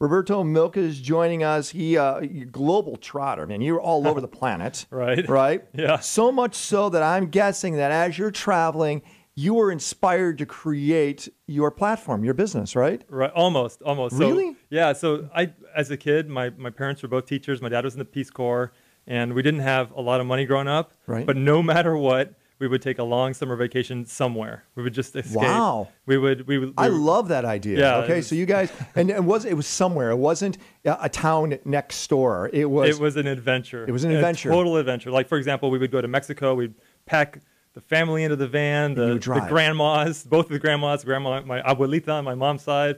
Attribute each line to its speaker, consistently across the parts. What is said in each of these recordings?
Speaker 1: Roberto Milka is joining us. He, uh, global trotter, man. You're all over the planet.
Speaker 2: Right.
Speaker 1: Right?
Speaker 2: Yeah.
Speaker 1: So much so that I'm guessing that as you're traveling, you were inspired to create your platform, your business, right?
Speaker 2: Right, almost, almost.
Speaker 1: Really?
Speaker 2: So, yeah. So I, as a kid, my, my parents were both teachers. My dad was in the Peace Corps, and we didn't have a lot of money growing up.
Speaker 1: Right.
Speaker 2: But no matter what, we would take a long summer vacation somewhere. We would just escape.
Speaker 1: Wow.
Speaker 2: We would. We would. We
Speaker 1: I
Speaker 2: would-
Speaker 1: love that idea.
Speaker 2: Yeah,
Speaker 1: Okay,
Speaker 2: it
Speaker 1: so you guys, and it was it was somewhere. It wasn't a town next door. It was.
Speaker 2: It was an adventure.
Speaker 1: It was an
Speaker 2: A
Speaker 1: adventure.
Speaker 2: total adventure. Like for example, we would go to Mexico. We'd pack the family into the van. The, the grandmas, both of the grandmas, grandma, my abuelita on my mom's side,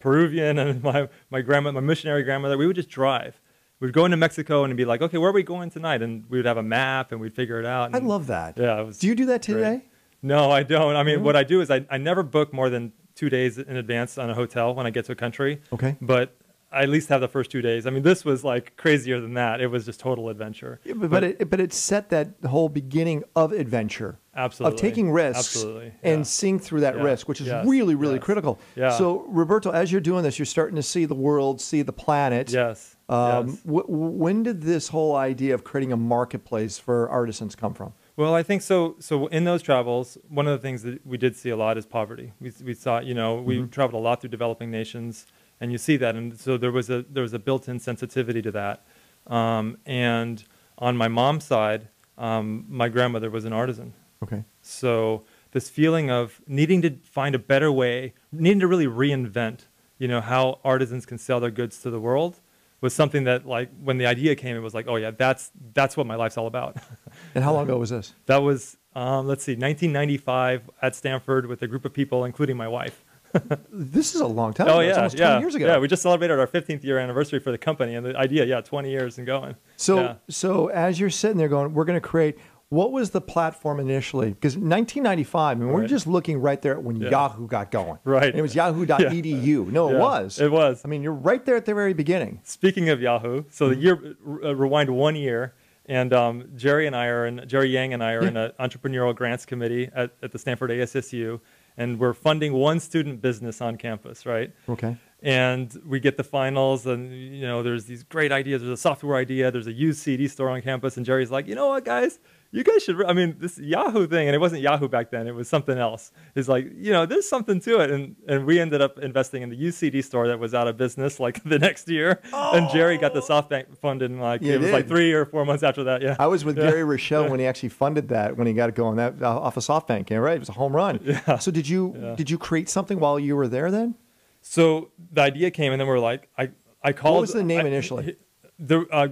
Speaker 2: Peruvian, and my my grandma, my missionary grandmother. We would just drive. We'd go into Mexico and be like, okay, where are we going tonight? And we would have a map and we'd figure it out.
Speaker 1: I love that.
Speaker 2: Yeah,
Speaker 1: Do you do that
Speaker 2: great.
Speaker 1: today?
Speaker 2: No, I don't. I mean, what I do is I, I never book more than two days in advance on a hotel when I get to a country.
Speaker 1: Okay.
Speaker 2: But I at least have the first two days. I mean, this was like crazier than that. It was just total adventure.
Speaker 1: Yeah, but, but it but it set that whole beginning of adventure.
Speaker 2: Absolutely.
Speaker 1: Of taking risks
Speaker 2: Absolutely.
Speaker 1: and
Speaker 2: yeah.
Speaker 1: seeing through that
Speaker 2: Yeah.
Speaker 1: risk, which is
Speaker 2: Yes.
Speaker 1: really, really
Speaker 2: Yes.
Speaker 1: critical.
Speaker 2: Yeah.
Speaker 1: So, Roberto, as you're doing this, you're starting to see the world, see the planet.
Speaker 2: Yes.
Speaker 1: Um,
Speaker 2: yes.
Speaker 1: wh- when did this whole idea of creating a marketplace for artisans come from?
Speaker 2: Well, I think so. So in those travels, one of the things that we did see a lot is poverty. We, we saw, you know, we
Speaker 1: Mm-hmm.
Speaker 2: traveled a lot through developing nations, and you see that, and so there was a there was a built-in sensitivity to that. Um, and on my mom's side, um, my grandmother was an artisan,
Speaker 1: Okay.
Speaker 2: so this feeling of needing to find a better way, needing to really reinvent, you know, how artisans can sell their goods to the world, was something that, like, when the idea came, it was like, oh yeah, that's that's what my life's all about.
Speaker 1: And how long ago was this?
Speaker 2: That was, um, let's see, 1995 at Stanford with a group of people, including my wife.
Speaker 1: This is a long time
Speaker 2: oh
Speaker 1: ago. It's
Speaker 2: yeah,
Speaker 1: almost 20
Speaker 2: yeah,
Speaker 1: years ago.
Speaker 2: yeah. We just celebrated our 15th year anniversary for the company, and the idea, yeah, 20 years and going.
Speaker 1: So,
Speaker 2: yeah.
Speaker 1: so as you're sitting there going, we're going to create. What was the platform initially? Because 1995, I mean, we're just looking right there at when
Speaker 2: Yeah.
Speaker 1: Yahoo got going.
Speaker 2: Right.
Speaker 1: And it was yahoo.edu. No, it
Speaker 2: Yeah,
Speaker 1: was.
Speaker 2: It was.
Speaker 1: I mean, you're right there at the very beginning.
Speaker 2: Speaking of Yahoo, so the
Speaker 1: Mm-hmm.
Speaker 2: year uh, rewind one year, and um, Jerry and I are in Jerry Yang and I are in an entrepreneurial grants committee at, at the Stanford ASSU, and we're funding one student business on campus, right?
Speaker 1: Okay.
Speaker 2: and we get the finals and you know there's these great ideas there's a software idea there's a used cd store on campus and jerry's like you know what guys you guys should i mean this yahoo thing and it wasn't yahoo back then it was something else He's like you know there's something to it and and we ended up investing in the UCD store that was out of business like the next year and jerry got the softbank funded in like
Speaker 1: You
Speaker 2: it was like three or four months after that yeah
Speaker 1: I was with Gary Rochelle when he actually funded that when he got it going that uh, off of SoftBank. Yeah, right. It was a home run.
Speaker 2: Yeah.
Speaker 1: So did you
Speaker 2: Yeah.
Speaker 1: did you create something while you were there then?
Speaker 2: so the idea came and then we're like i i called What
Speaker 1: was the name
Speaker 2: I-
Speaker 1: initially?
Speaker 2: the uh,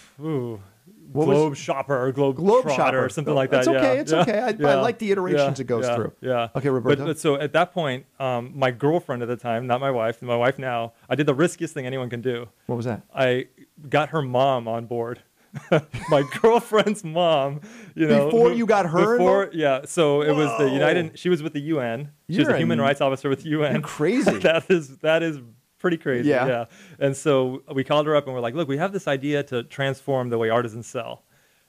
Speaker 2: ooh,
Speaker 1: What was-
Speaker 2: Globe Shopper or Globe,
Speaker 1: Globe Shopper.
Speaker 2: or something like that.
Speaker 1: It's okay,
Speaker 2: yeah,
Speaker 1: it's
Speaker 2: yeah,
Speaker 1: okay. I- I like the iterations
Speaker 2: yeah,
Speaker 1: it goes
Speaker 2: yeah,
Speaker 1: through.
Speaker 2: Yeah.
Speaker 1: Okay,
Speaker 2: But,
Speaker 1: Roberto.
Speaker 2: but so at that point, um, my girlfriend at the time, not my wife, my wife now, I did the riskiest thing anyone can do.
Speaker 1: What was that?
Speaker 2: I got her mom on board. my girlfriend's mom, you know,
Speaker 1: Before you got her
Speaker 2: Before, yeah. So it was the United. She was with the UN. She was a human rights officer with the UN.
Speaker 1: You're crazy.
Speaker 2: that is that is pretty crazy.
Speaker 1: Yeah.
Speaker 2: Yeah. And so we called her up and we're like, look, we have this idea to transform the way artisans sell.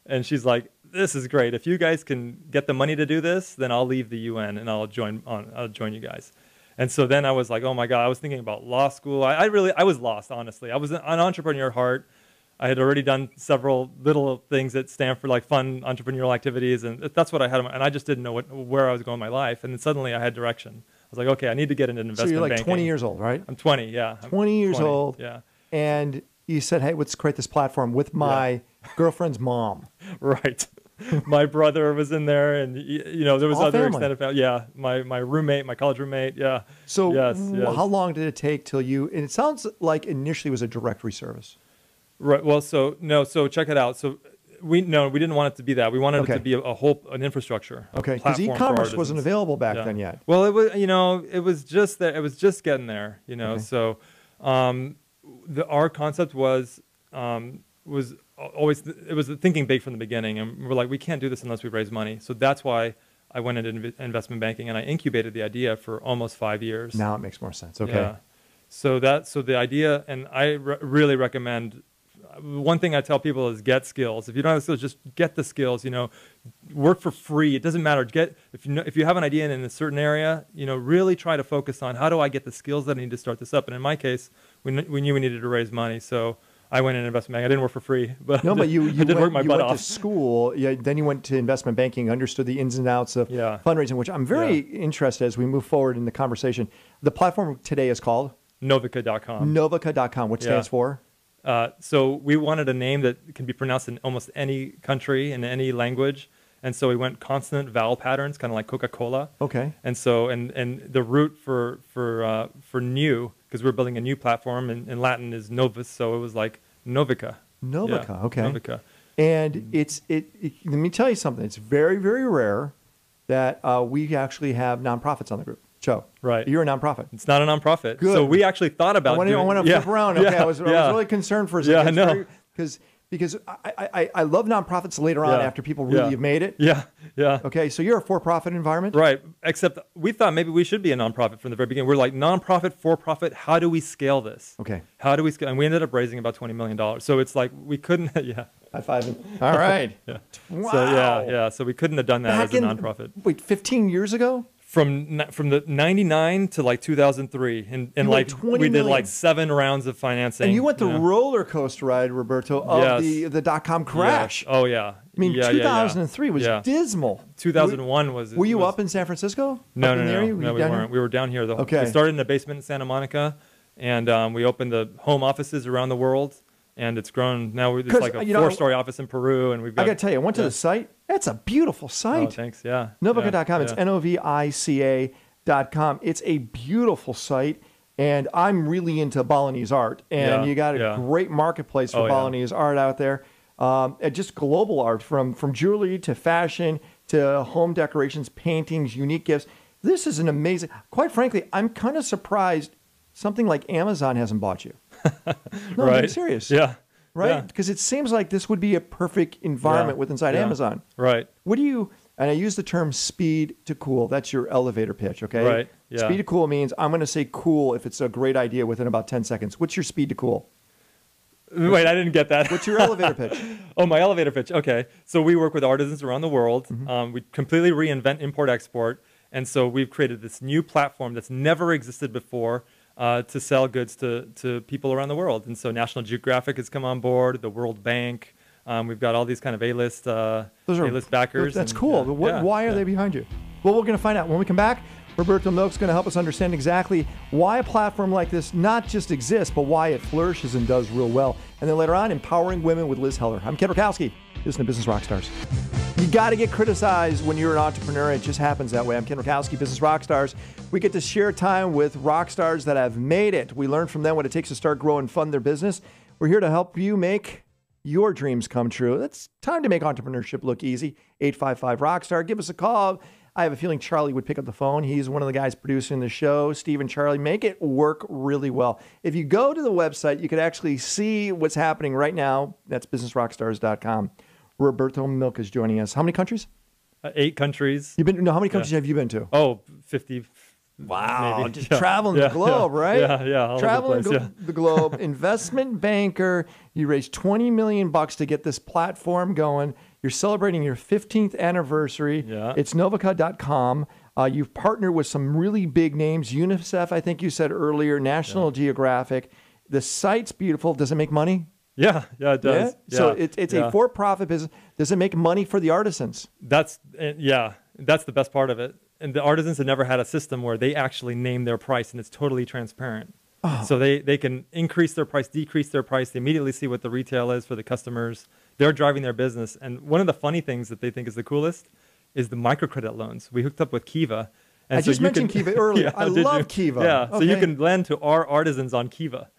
Speaker 2: And she's like, this is great. If you guys can get the money to do this, then I'll leave the UN and I'll join on. I'll join you guys. And so then I was like, oh my god, I was thinking about law school. I, I really, I was lost, honestly. I was an entrepreneur at heart. I had already done several little things at Stanford, like fun entrepreneurial activities, and that's what I had. And I just didn't know what, where I was going in my life. And then suddenly I had direction. I was like, okay, I need to get into
Speaker 1: So
Speaker 2: investment
Speaker 1: you're like
Speaker 2: banking.
Speaker 1: 20 years old, right?
Speaker 2: I'm 20, yeah. I'm
Speaker 1: 20 years old.
Speaker 2: Yeah,
Speaker 1: And you said, "Hey, let's create this platform with my girlfriend's mom."
Speaker 2: right. my brother was in there, and you know there was
Speaker 1: All
Speaker 2: other
Speaker 1: family.
Speaker 2: extended family. Yeah, my my roommate, my college roommate. Yeah.
Speaker 1: So,
Speaker 2: yes, yes.
Speaker 1: how long did it take till you? And it sounds like initially it was a directory service.
Speaker 2: Right. Well, so no. So check it out. So we no, we didn't want it to be that. We wanted
Speaker 1: Okay.
Speaker 2: it to be a, a whole an infrastructure.
Speaker 1: Okay, because e-commerce wasn't available back
Speaker 2: Yeah.
Speaker 1: then yet.
Speaker 2: Well, it was you know it was just that it was just getting there. You know,
Speaker 1: Okay.
Speaker 2: so um, the our concept was um, was al- always it was thinking big from the beginning, and we're like we can't do this unless we raise money. So that's why I went into inv- investment banking and I incubated the idea for almost five years.
Speaker 1: Now it makes more sense. Okay.
Speaker 2: Yeah. So that so the idea, and I re- really recommend. One thing I tell people is get skills. If you don't have the skills, just get the skills. You know, work for free. It doesn't matter. Get if you know, if you have an idea in a certain area, you know, really try to focus on how do I get the skills that I need to start this up. And in my case, we, we knew we needed to raise money, so I went in investment banking. I didn't work for free, but
Speaker 1: No, but you, you
Speaker 2: I did
Speaker 1: went,
Speaker 2: work my
Speaker 1: you
Speaker 2: butt
Speaker 1: went
Speaker 2: off.
Speaker 1: to school. Yeah, then you went to investment banking, understood the ins and outs of
Speaker 2: Yeah.
Speaker 1: fundraising, which I'm very interested as we move forward in the conversation. The platform today is called
Speaker 2: Novica.com.
Speaker 1: Novica.com, which
Speaker 2: Yeah.
Speaker 1: stands for
Speaker 2: Uh, so we wanted a name that can be pronounced in almost any country in any language, and so we went consonant vowel patterns, kind of like Coca-Cola.
Speaker 1: okay.
Speaker 2: And so, and and the root for for uh, for new, because we're building a new platform, in, in Latin is novus, so it was like Novica.
Speaker 1: Novica,
Speaker 2: Yeah,
Speaker 1: okay.
Speaker 2: Novica.
Speaker 1: And it's it, it. Let me tell you something. It's very very rare that uh, we actually have nonprofits on the group show.
Speaker 2: Right.
Speaker 1: You're a nonprofit.
Speaker 2: It's not a nonprofit.
Speaker 1: Good.
Speaker 2: So we actually thought about.
Speaker 1: I want to, I want to
Speaker 2: yeah,
Speaker 1: flip around. Okay,
Speaker 2: yeah,
Speaker 1: I, was, I
Speaker 2: yeah.
Speaker 1: was really concerned for a
Speaker 2: Yeah, I
Speaker 1: second.
Speaker 2: know.
Speaker 1: Because because I, I, I- love nonprofits later on
Speaker 2: Yeah,
Speaker 1: after people really
Speaker 2: yeah.
Speaker 1: have made it.
Speaker 2: Yeah, yeah.
Speaker 1: Okay, so you're a for-profit environment.
Speaker 2: Right. Except we thought maybe we should be a nonprofit from the very beginning. We're like nonprofit, for profit. How do we scale this?
Speaker 1: Okay.
Speaker 2: How do we scale? And we ended up raising about twenty million dollars. So it's like we couldn't. Yeah.
Speaker 1: High five. All right.
Speaker 2: Yeah.
Speaker 1: Wow.
Speaker 2: So yeah, yeah. So we couldn't have done that
Speaker 1: Back
Speaker 2: as a
Speaker 1: in
Speaker 2: nonprofit.
Speaker 1: wait, 15 years ago.
Speaker 2: From from the '99 to like 2003, and, and like
Speaker 1: 20
Speaker 2: we did
Speaker 1: million.
Speaker 2: like seven rounds of financing.
Speaker 1: And you went the
Speaker 2: yeah.
Speaker 1: roller coaster ride, Roberto, of
Speaker 2: Yes.
Speaker 1: the the dot com crash.
Speaker 2: Yes. Oh yeah.
Speaker 1: I mean,
Speaker 2: Yeah, yeah, yeah.
Speaker 1: 2003 was
Speaker 2: Yeah.
Speaker 1: dismal.
Speaker 2: 2001 was.
Speaker 1: Were you
Speaker 2: was-
Speaker 1: up in San Francisco?
Speaker 2: No,
Speaker 1: Up
Speaker 2: no, no, no,
Speaker 1: Were
Speaker 2: no we weren't. We were down here. The,
Speaker 1: Okay.
Speaker 2: We started in a basement in Santa Monica, and um, we opened the home offices around the world, and it's grown. Now we- it's like a
Speaker 1: you know,
Speaker 2: four-story office in Peru, and we've got.
Speaker 1: I got to tell you, I went to
Speaker 2: yeah.
Speaker 1: the site. That's a beautiful
Speaker 2: Oh,
Speaker 1: site.
Speaker 2: thanks. Yeah.
Speaker 1: Novica.com.
Speaker 2: Yeah,
Speaker 1: It's
Speaker 2: yeah.
Speaker 1: N O V I C A dot com. It's a beautiful site. And I'm really into Balinese art. And you got a great marketplace for
Speaker 2: Oh.
Speaker 1: Balinese art out there. Um, and just global art from, from jewelry to fashion to home decorations, paintings, unique gifts. This is an amazing, quite frankly, I'm kind of surprised something like Amazon hasn't bought you. No, I'm
Speaker 2: right.
Speaker 1: serious.
Speaker 2: Yeah.
Speaker 1: Right?
Speaker 2: Yeah.
Speaker 1: Because it seems like this would be a perfect environment
Speaker 2: Yeah.
Speaker 1: with inside
Speaker 2: Yeah.
Speaker 1: Amazon.
Speaker 2: Right.
Speaker 1: What do you, and I use the term speed to cool. That's your elevator pitch, okay?
Speaker 2: Right, yeah.
Speaker 1: Speed to cool means I'm going to say cool if it's a great idea within about 10 seconds. What's your speed to cool?
Speaker 2: Wait, I didn't get that.
Speaker 1: What's your elevator pitch?
Speaker 2: Oh, my elevator pitch. Okay. So we work with artisans around the world.
Speaker 1: Mm-hmm.
Speaker 2: Um, we completely reinvent import export. And so we've created this new platform that's never existed before uh, to sell goods to, to people around the world. And so National Geographic has come on board, the World Bank. Um, we've got all these kind of A-list, uh,
Speaker 1: Those are
Speaker 2: A-list backers.
Speaker 1: That's
Speaker 2: and-
Speaker 1: cool.
Speaker 2: yeah,
Speaker 1: But what,
Speaker 2: yeah,
Speaker 1: why are
Speaker 2: yeah.
Speaker 1: they behind you? Well, we're going to find out when we come back. Roberto Milk's going to help us understand exactly why a platform like this not just exists, but why it flourishes and does real well. And then later on, empowering women with Liz Heller. I'm Ken Rutkowski. Listen to Business Rockstars. You got to get criticized when you're an entrepreneur. It just happens that way. I'm Ken Rutkowski, Business Rockstars. We get to share time with rock stars that have made it. We learn from them what it takes to start, grow, and fund their business. We're here to help you make your dreams come true. It's time to make entrepreneurship look easy. 855 Rockstar. Give us a call. I have a feeling Charlie would pick up the phone. He's one of the guys producing the show. Steve and Charlie make it work really well. If you go to the website, you could actually see what's happening right now. That's businessrockstars.com. Roberto Milk is joining us. How many countries?
Speaker 2: Uh, eight countries.
Speaker 1: You've been no, how many countries have you been to?
Speaker 2: Oh, 50.
Speaker 1: Wow,
Speaker 2: maybe.
Speaker 1: just
Speaker 2: Yeah.
Speaker 1: traveling
Speaker 2: Yeah,
Speaker 1: the globe,
Speaker 2: yeah,
Speaker 1: right?
Speaker 2: Yeah, yeah. the
Speaker 1: traveling
Speaker 2: place,
Speaker 1: glo-
Speaker 2: yeah.
Speaker 1: the globe. Investment banker. You raised 20 million bucks to get this platform going. You're celebrating your 15th anniversary.
Speaker 2: Yeah.
Speaker 1: It's Novica.com. Uh, you've partnered with some really big names. UNICEF, I think you said earlier, National Geographic. The site's beautiful. Does it make money?
Speaker 2: Yeah, yeah, it does.
Speaker 1: Yeah. So
Speaker 2: Yeah,
Speaker 1: it's a for-profit business. Does it make money for the artisans?
Speaker 2: That's uh, yeah, that's the best part of it. And the artisans have never had a system where they actually name their price and it's totally transparent.
Speaker 1: Oh.
Speaker 2: So they they can increase their price, decrease their price. They immediately see what the retail is for the customers. They're driving their business. And one of the funny things that they think is the coolest is the microcredit loans. We hooked up with Kiva. And
Speaker 1: I
Speaker 2: so
Speaker 1: just
Speaker 2: you
Speaker 1: mentioned
Speaker 2: can-
Speaker 1: Kiva earlier.
Speaker 2: Yeah,
Speaker 1: I love
Speaker 2: you?
Speaker 1: Kiva.
Speaker 2: Yeah, so you can lend to our artisans on Kiva.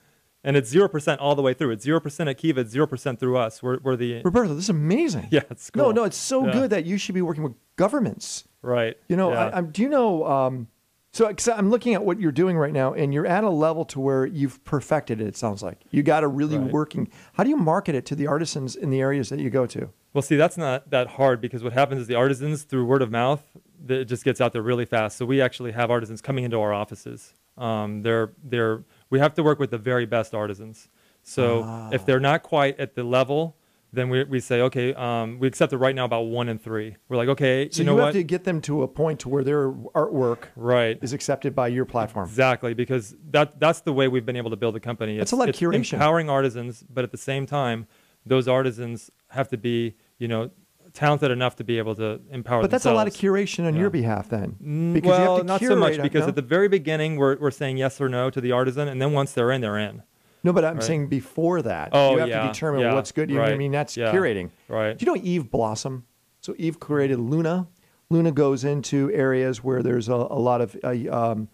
Speaker 2: And it's 0% all the way through. It's 0% at Kiva, it's 0% through us. We're, we're the.
Speaker 1: Roberto, this is amazing.
Speaker 2: Yeah, it's
Speaker 1: No,
Speaker 2: cool.
Speaker 1: no, it's so
Speaker 2: Yeah.
Speaker 1: good that you should be working with governments.
Speaker 2: Right.
Speaker 1: You know,
Speaker 2: yeah.
Speaker 1: I, I'm, do you know? Um, so I'm looking at what you're doing right now, and you're at a level to where you've perfected it. It sounds like you got a really
Speaker 2: Right.
Speaker 1: working. How do you market it to the artisans in the areas that you go to?
Speaker 2: Well, see, that's not that hard because what happens is the artisans, through word of mouth, th- it just gets out there really fast. So we actually have artisans coming into our offices. Um, they're they're we have to work with the very best artisans. So
Speaker 1: Ah.
Speaker 2: if they're not quite at the level, then we, we say, okay, um, we accept it right now about one in three. We're like, okay,
Speaker 1: So
Speaker 2: you
Speaker 1: you, have
Speaker 2: what?
Speaker 1: to get them to a point to where their artwork
Speaker 2: right.
Speaker 1: is accepted by your platform.
Speaker 2: Exactly, because that that's the way we've been able to build a company.
Speaker 1: That's
Speaker 2: It's,
Speaker 1: a lot of
Speaker 2: it's
Speaker 1: curation.
Speaker 2: empowering artisans, but at the same time, those artisans have to be, you know, talented enough to be able to empower.
Speaker 1: But that's a lot of curation on
Speaker 2: Yeah.
Speaker 1: your behalf then.
Speaker 2: Mm,
Speaker 1: Because you have
Speaker 2: well,
Speaker 1: to
Speaker 2: not so much because
Speaker 1: no?
Speaker 2: at the very beginning we're we're saying yes or no to the artisan, and then once they're in, they're in.
Speaker 1: No, but I'm
Speaker 2: Right.
Speaker 1: saying before that,
Speaker 2: Oh,
Speaker 1: you have
Speaker 2: yeah,
Speaker 1: to determine
Speaker 2: yeah,
Speaker 1: what's good. You know what I mean? That's curating.
Speaker 2: Right.
Speaker 1: Do you know Eve Blossom? So Eve created Lulan. Lulan goes into areas where there's a, a lot of uh, um,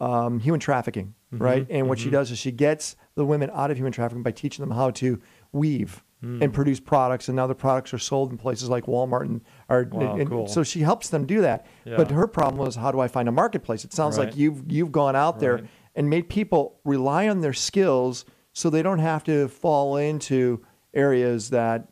Speaker 1: um, human trafficking,
Speaker 2: Mm-hmm,
Speaker 1: right? And what she does is she gets the women out of human trafficking by teaching them how to weave
Speaker 2: Mm.
Speaker 1: and produce products. And now the products are sold in places like Walmart and are.
Speaker 2: Wow,
Speaker 1: and
Speaker 2: cool.
Speaker 1: So she helps them do that. But her problem was how do I find a marketplace? It sounds like you've you've gone out there and made people rely on their skills so they don't have to fall into areas that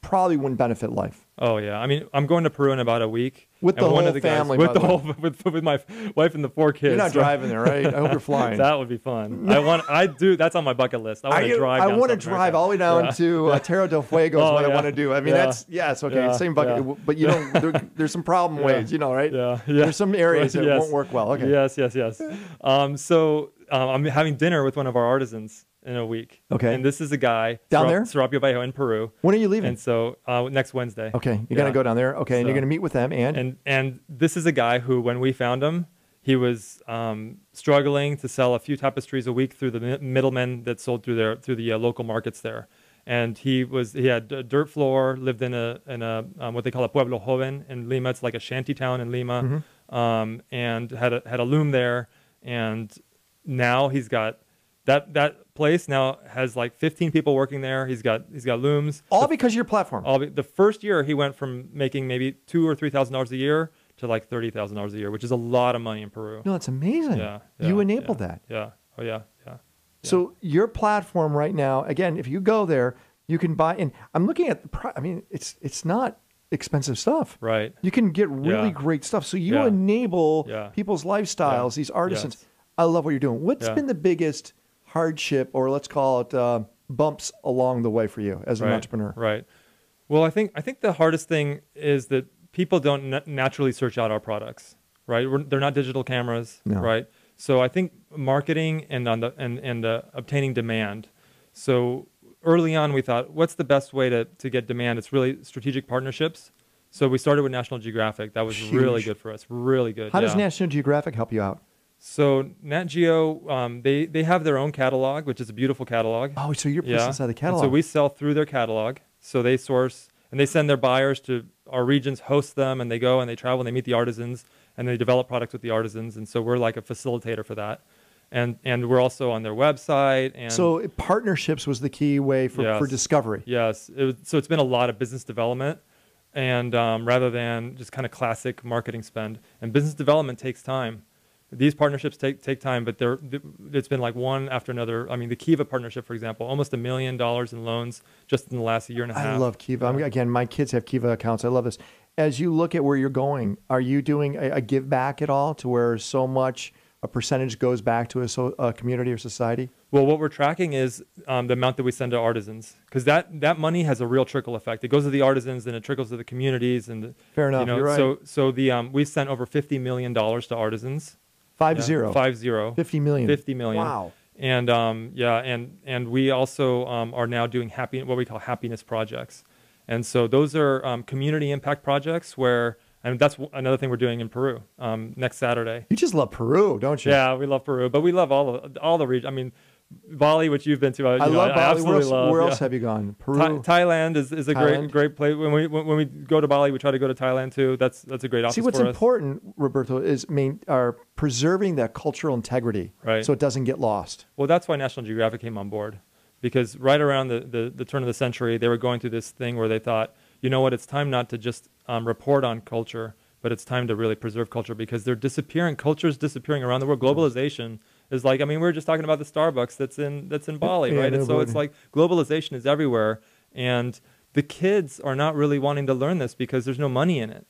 Speaker 1: probably wouldn't benefit life.
Speaker 2: Oh yeah, I mean, I'm going to Peru in about a week
Speaker 1: With the
Speaker 2: one
Speaker 1: whole
Speaker 2: of the guys-
Speaker 1: family,
Speaker 2: with the
Speaker 1: the
Speaker 2: whole with, with my wife and the four kids.
Speaker 1: You're not driving there, right? I hope you're flying.
Speaker 2: that would be fun. I want. I do. That's on my bucket list. I want to drive.
Speaker 1: I want to drive all the way down
Speaker 2: Yeah.
Speaker 1: to uh, Tierra del Fuego is
Speaker 2: Oh,
Speaker 1: what I want to do. I mean,
Speaker 2: Yeah.
Speaker 1: that's yes, okay, same bucket, but you know, there, there's some problem ways, you know, right?
Speaker 2: Yeah, yeah.
Speaker 1: There's some areas that
Speaker 2: Yes.
Speaker 1: won't work well. Okay.
Speaker 2: Yes, yes, yes. Um, so um, I'm having dinner with one of our artisans in a week.
Speaker 1: Okay.
Speaker 2: And this is a guy
Speaker 1: Down
Speaker 2: Serap-
Speaker 1: there?
Speaker 2: Serapio Bajo in Peru.
Speaker 1: When are you leaving?
Speaker 2: And so uh, next Wednesday.
Speaker 1: okay, you're gonna
Speaker 2: Yeah.
Speaker 1: go down there. Okay, and you're gonna meet with them, and,
Speaker 2: And and this is a guy who, when we found him, he was um, struggling to sell a few tapestries a week through the mi- middlemen that sold through their through the uh, local markets there. And he was he had a dirt floor, lived in a in a um, what they call a pueblo joven in Lima. It's like a shanty town in Lima,
Speaker 1: Mm-hmm.
Speaker 2: um, and had a had a loom there. And now he's got that that place now has like 15 people working there. He's got he's got looms.
Speaker 1: all because of your platform.
Speaker 2: All be, the first year he went from making maybe two or three thousand dollars a year to like thirty thousand dollars a year, which is a lot of money in Peru.
Speaker 1: no, it's amazing.
Speaker 2: Yeah,
Speaker 1: you
Speaker 2: yeah,
Speaker 1: enabled
Speaker 2: yeah,
Speaker 1: that.
Speaker 2: Yeah. Oh yeah. Yeah.
Speaker 1: So your platform right now, again, if you go there, you can buy. And I'm looking at the. Pri- I mean, it's it's not expensive stuff.
Speaker 2: Right.
Speaker 1: You can get really
Speaker 2: Yeah.
Speaker 1: great stuff. So you
Speaker 2: Yeah.
Speaker 1: enable
Speaker 2: Yeah.
Speaker 1: people's lifestyles. These artisans.
Speaker 2: Yes.
Speaker 1: I love what you're doing. What's been the biggest hardship, or let's call it uh, bumps along the way for you as an
Speaker 2: right.
Speaker 1: entrepreneur?
Speaker 2: Right. Well, I think I think the hardest thing is that people don't na- naturally search out our products. Right. We're, they're not digital cameras.
Speaker 1: No.
Speaker 2: Right. So I think marketing and on the and and uh, obtaining demand. So early on, we thought, what's the best way to to get demand? It's really strategic partnerships. So we started with National Geographic. That was really good for us. Really good.
Speaker 1: How does. National Geographic help you out?
Speaker 2: So Nat Geo, um, they they have their own catalog, which is a beautiful catalog.
Speaker 1: Oh, so you're
Speaker 2: yeah.
Speaker 1: inside the
Speaker 2: And
Speaker 1: catalog.
Speaker 2: so we sell through their catalog. So they source and they send their buyers to our regions, host them, and they go and they travel and they meet the artisans and they develop products with the artisans. And so we're like a facilitator for that. And and we're also on their website. And
Speaker 1: so partnerships was the key way for, for discovery.
Speaker 2: Yes. It was, so it's been a lot of business development, and um, rather than just kind of classic marketing spend. And business development takes time. These partnerships take take time, but they're, it's been like one after another. I mean, the Kiva partnership, for example, almost a million dollars in loans just in the last year and a half.
Speaker 1: I love Kiva. I'm, again, my kids have Kiva accounts. I love this. As you look at where you're going, are you doing a, a give back at all to where so much a percentage goes back to a, so, a community or society?
Speaker 2: Well, what we're tracking is um, the amount that we send to artisans, because that, that money has a real trickle effect. It goes to the artisans, and it trickles to the communities, and the,
Speaker 1: Fair enough.
Speaker 2: You know,
Speaker 1: you're right.
Speaker 2: So so the um, we've sent over fifty million dollars to artisans.
Speaker 1: Five
Speaker 2: Yeah,
Speaker 1: zero.
Speaker 2: Five zero.
Speaker 1: 50 million.
Speaker 2: 50 million.
Speaker 1: Wow.
Speaker 2: And um, yeah, and and we also um, are now doing happy what we call happiness projects, and so those are um, community impact projects where and that's another thing we're doing in Peru um, next Saturday.
Speaker 1: You just love Peru, don't you?
Speaker 2: Yeah, we love Peru, but we love all the all the region. I mean, Bali, which you've been to. uh,
Speaker 1: I
Speaker 2: know,
Speaker 1: love Bali. Where else,
Speaker 2: love.
Speaker 1: where
Speaker 2: yeah.
Speaker 1: have you gone? Peru.
Speaker 2: Tha- Thailand is, is a
Speaker 1: Thailand.
Speaker 2: great great place. When we when, we go to Bali, we try to go to Thailand too. That's that's a great office
Speaker 1: See, what's important, Roberto, is main, are preserving that cultural integrity
Speaker 2: Right.
Speaker 1: so it doesn't get lost.
Speaker 2: Well, that's why National Geographic came on board, because right around the, the, the turn of the century, they were going through this thing where they thought, you know what, it's time not to just um, report on culture, but it's time to really preserve culture because they're disappearing. Culture's disappearing around the world. Globalization is like, I mean, we were just talking about the Starbucks that's in that's in Bali,
Speaker 1: Yeah,
Speaker 2: right? And so it's like globalization is everywhere, and the kids are not really wanting to learn this because there's no money in it.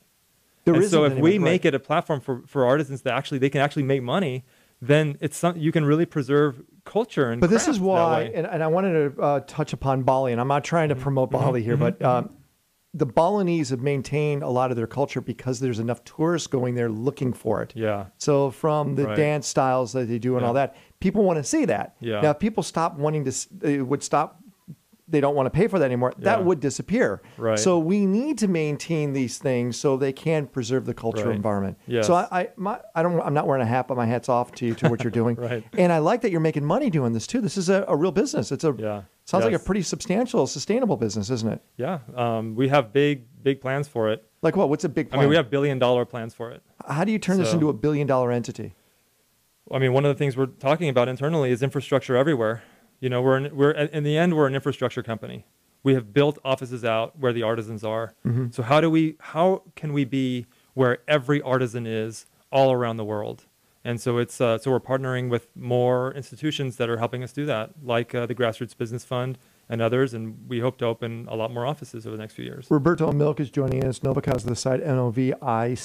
Speaker 1: There
Speaker 2: and so if we
Speaker 1: right.
Speaker 2: make it a platform for, for artisans that actually they can actually make money, then it's some, you can really preserve culture and
Speaker 1: But this is why, and, and I wanted to uh, touch upon Bali, and I'm not trying to
Speaker 2: Mm-hmm.
Speaker 1: promote Bali here, but um, the Balinese have maintained a lot of their culture because there's enough tourists going there looking for it.
Speaker 2: yeah
Speaker 1: So from the
Speaker 2: Right.
Speaker 1: dance styles that they do and
Speaker 2: Yeah.
Speaker 1: all that, people want to see that.
Speaker 2: Yeah.
Speaker 1: Now, if people stop wanting to, s- would stop. They don't want to pay for that anymore. That would disappear.
Speaker 2: Right.
Speaker 1: So we need to maintain these things so they can preserve the cultural
Speaker 2: Right.
Speaker 1: environment.
Speaker 2: Yes.
Speaker 1: So I, I, my, I don't. I'm not wearing a hat, but my hat's off to you to what you're doing.
Speaker 2: Right.
Speaker 1: And I like that you're making money doing this too. This is a, a real business. It's a
Speaker 2: Yeah.
Speaker 1: sounds like a pretty substantial, sustainable business, isn't it?
Speaker 2: yeah um, we have big big plans for it
Speaker 1: Like what? What's a big
Speaker 2: i mean we have billion dollar plans for it
Speaker 1: How do you turn this into a billion dollar entity?
Speaker 2: I mean, one of the things we're talking about internally is infrastructure everywhere. You know, we're in, we're in the end we're an infrastructure company. We have built offices out where the artisans are.
Speaker 1: Mm-hmm.
Speaker 2: So how do we how can we be where every artisan is all around the world? And so it's uh, so we're partnering with more institutions that are helping us do that, like uh, the Grassroots Business Fund and others. And we hope to open a lot more offices over the next few years.
Speaker 1: Roberto Milk is joining us. Novica has the site novica.com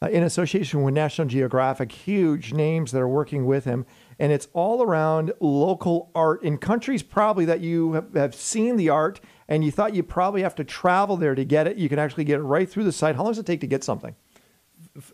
Speaker 1: uh, in association with National Geographic. Huge names that are working with him. And it's all around local art in countries probably that you have, seen the art and you thought you probably have to travel there to get it. You can actually get it right through the site. How long does it take to get something?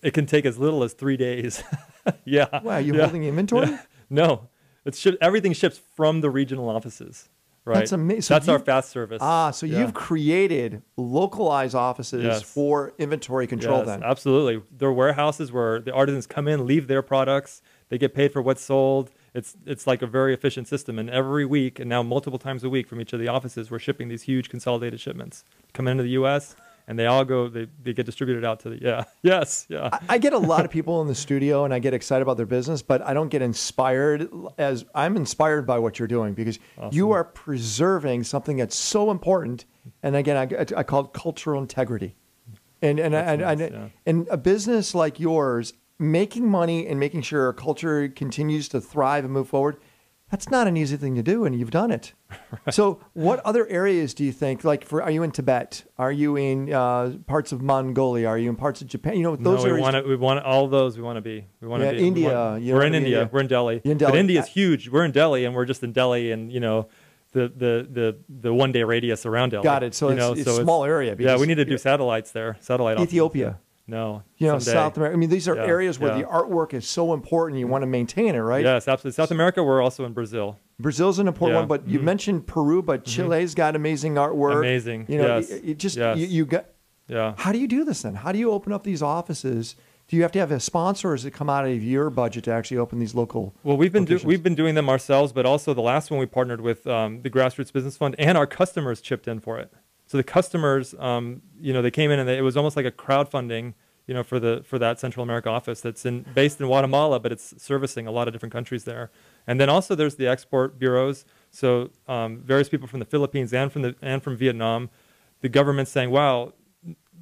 Speaker 2: It can take as little as three days. yeah.
Speaker 1: Wow, you
Speaker 2: yeah.
Speaker 1: holding the inventory?
Speaker 2: Yeah. No, it's everything ships from the regional offices. Right.
Speaker 1: That's ama- so
Speaker 2: That's our fast service.
Speaker 1: Ah, so
Speaker 2: Yeah.
Speaker 1: you've created localized offices
Speaker 2: Yes.
Speaker 1: for inventory control
Speaker 2: Yes,
Speaker 1: then.
Speaker 2: absolutely. There are warehouses where the artisans come in, leave their products, they get paid for what's sold. It's it's like a very efficient system. And every week, and now multiple times a week, from each of the offices, we're shipping these huge consolidated shipments come into the U.S. and they all go. They, they get distributed out to the yeah yes yeah
Speaker 1: I- I get a lot of people in the studio and I get excited about their business, but I don't get inspired as I'm inspired by what you're doing because you are preserving something that's so important. And again, I, I call it cultural integrity. And and and,
Speaker 2: nice,
Speaker 1: and,
Speaker 2: yeah.
Speaker 1: and a business like yours, making money and making sure our culture continues to thrive and move forward, that's not an easy thing to do, and you've done it. So, what other areas do you think? Like, for are you in Tibet? Are you in uh, parts of Mongolia? Are you in parts of Japan? You know, those
Speaker 2: no, we
Speaker 1: areas.
Speaker 2: want to, we want all those. We want to be. We want to
Speaker 1: Yeah,
Speaker 2: be. we
Speaker 1: India,
Speaker 2: want-
Speaker 1: you
Speaker 2: we're in India.
Speaker 1: India.
Speaker 2: We're in Delhi.
Speaker 1: You're in
Speaker 2: But
Speaker 1: Delhi.
Speaker 2: India is
Speaker 1: I-
Speaker 2: huge. We're in Delhi, and we're just in Delhi, and you know, the the the the one day radius around Delhi.
Speaker 1: Got it. So
Speaker 2: you
Speaker 1: it's-
Speaker 2: know,
Speaker 1: it's
Speaker 2: so
Speaker 1: small area
Speaker 2: Yeah, we need to do satellites there. Satellite.
Speaker 1: Ethiopia.
Speaker 2: No.
Speaker 1: you know,
Speaker 2: someday.
Speaker 1: South America. I mean, these are
Speaker 2: Yeah,
Speaker 1: areas where
Speaker 2: yeah.
Speaker 1: the artwork is so important. You want to maintain it, right?
Speaker 2: Yes, absolutely. South America. We're also in Brazil.
Speaker 1: Brazil's an important
Speaker 2: Yeah.
Speaker 1: one, but you
Speaker 2: Mhm.
Speaker 1: mentioned Peru, but Chile's got amazing artwork.
Speaker 2: Amazing.
Speaker 1: You know,
Speaker 2: Yes.
Speaker 1: you, you just
Speaker 2: Yes.
Speaker 1: you, you got.
Speaker 2: Yeah.
Speaker 1: How do you do this then? How do you open up these offices? Do you have to have a sponsor, or does it come out of your budget to actually open these local?
Speaker 2: Well, we've been do, we've been doing them ourselves, but also the last one we partnered with um, the Grassroots Business Fund, and our customers chipped in for it. So the customers, um, you know, they came in and they, it was almost like a crowdfunding, you know, for the for that Central America office that's in based in Guatemala, but it's servicing a lot of different countries there. And then also there's the export bureaus. So um, various people from the Philippines and from the and from Vietnam, the government's saying, wow,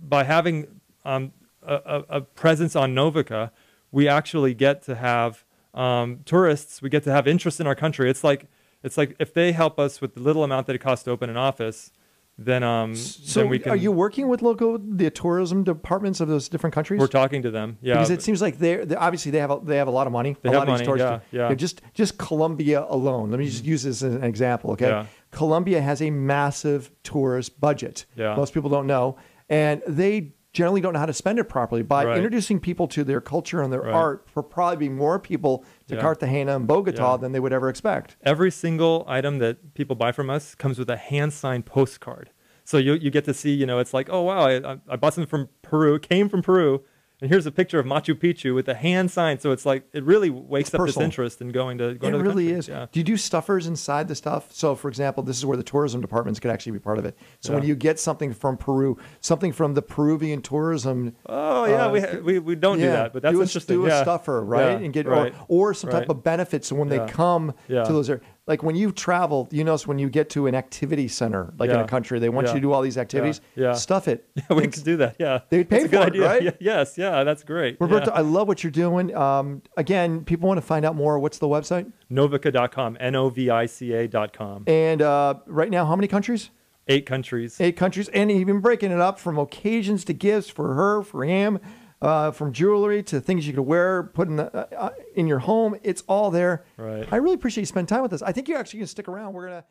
Speaker 2: by having um, a, a, a presence on Novica, we actually get to have um, tourists. We get to have interest in our country. It's like it's like if they help us with the little amount that it costs to open an office, then um,
Speaker 1: So,
Speaker 2: then we can.
Speaker 1: are you working with local the tourism departments of those different countries?
Speaker 2: We're talking to them. Yeah.
Speaker 1: because it seems like they're, they obviously they have a, they have a lot of money.
Speaker 2: They
Speaker 1: a
Speaker 2: have
Speaker 1: lot
Speaker 2: money,
Speaker 1: tourists
Speaker 2: yeah, yeah.
Speaker 1: just just Colombia alone. Let me just use this as an example. Okay,
Speaker 2: Yeah.
Speaker 1: Colombia has a massive tourist budget.
Speaker 2: Yeah.
Speaker 1: most people don't know, and they generally don't know how to spend it properly. By
Speaker 2: Right.
Speaker 1: introducing people to their culture and their
Speaker 2: Right.
Speaker 1: art, for probably be more people to
Speaker 2: Yeah.
Speaker 1: Cartagena and Bogota
Speaker 2: Yeah.
Speaker 1: than they would ever expect.
Speaker 2: every single item that people buy from us comes with a hand signed postcard. So you you get to see, you know, it's like, oh wow, I, I bought something from Peru, came from Peru, and here's a picture of Machu Picchu with a hand sign. So it's like it really wakes up
Speaker 1: personal.
Speaker 2: this interest in going to going
Speaker 1: It
Speaker 2: to the
Speaker 1: really
Speaker 2: country.
Speaker 1: is.
Speaker 2: Yeah.
Speaker 1: Do you do stuffers inside the stuff? So, for example, this is where the tourism departments could actually be part of it. So, when you get something from Peru, something from the Peruvian tourism
Speaker 2: Oh yeah,
Speaker 1: Uh,
Speaker 2: we, we we don't do that, but that's
Speaker 1: do a,
Speaker 2: interesting.
Speaker 1: Do a
Speaker 2: yeah.
Speaker 1: stuffer, right?
Speaker 2: Yeah,
Speaker 1: And get
Speaker 2: right.
Speaker 1: or, or some type
Speaker 2: right.
Speaker 1: of benefit. So when
Speaker 2: Yeah.
Speaker 1: they come
Speaker 2: Yeah.
Speaker 1: to those areas, like when you travel, you notice when you get to an activity center, like in
Speaker 2: Yeah.
Speaker 1: a country, they want
Speaker 2: Yeah.
Speaker 1: you to do all these activities.
Speaker 2: Yeah.
Speaker 1: Stuff it.
Speaker 2: Yeah, we could do that. Yeah,
Speaker 1: They'd pay
Speaker 2: That's a good
Speaker 1: for it,
Speaker 2: idea.
Speaker 1: right?
Speaker 2: Yeah, yes, yeah, that's great.
Speaker 1: Roberto,
Speaker 2: yeah.
Speaker 1: I love what you're doing. Um, again, people want to find out more. What's the website?
Speaker 2: Novica.com, N O V I C A.com.
Speaker 1: And uh, right now, how many countries?
Speaker 2: Eight countries.
Speaker 1: Eight countries, and you've been breaking it up from occasions to gifts for her, for him. Uh, from jewelry to things you could wear, put in, the, uh, uh, in your home. It's all there.
Speaker 2: Right.
Speaker 1: I really appreciate you spending time with us. I think you're actually going to stick around. We're going to